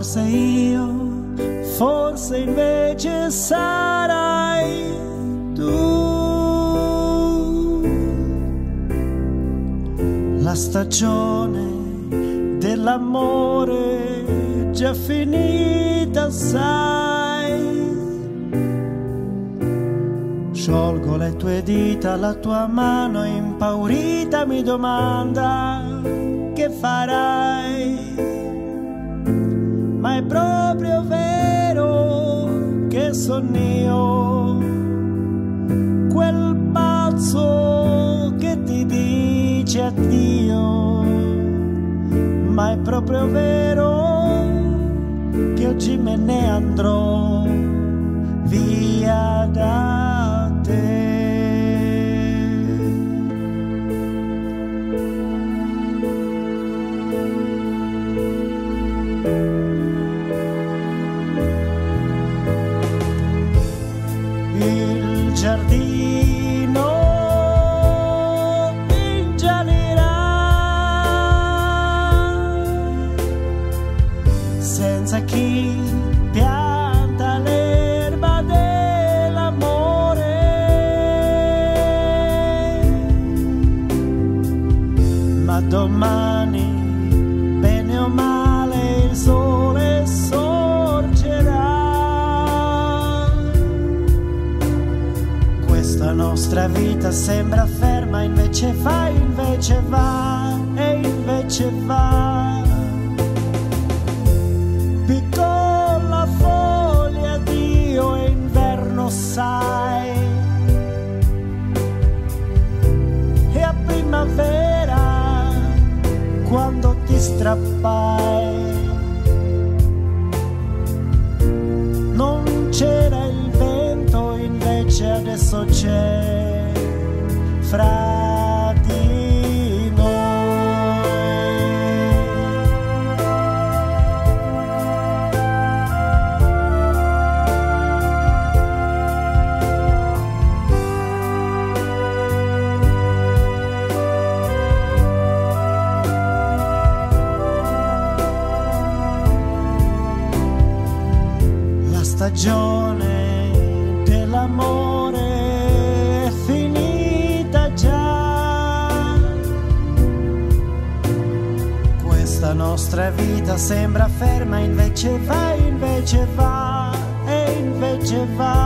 Forse io, forse invece sarai tu. La stagione dell'amore già finita, sai. Sciolgo le tue dita, la tua mano impaurita mi domanda che farai. Ma è proprio vero che son io, quel pazzo che ti dice addio. Ma è proprio vero che oggi me ne andrò via da Ma domani, bene o male, il sole sorgerà. Questa nostra vita sembra ferma, invece fa, invece va, e invece va. Strappai, non c'era il vento, invece adesso c'è. Fra stagione dell'amore è finita già. Questa nostra vita sembra ferma, invece va, invece va, e invece va.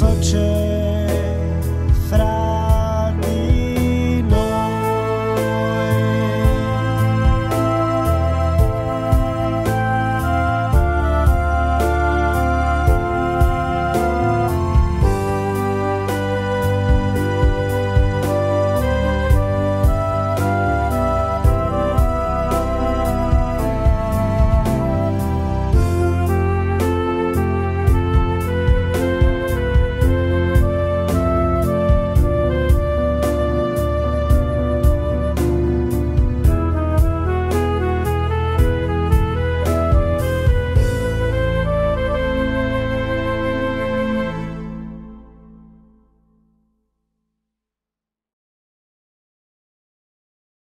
Non c'era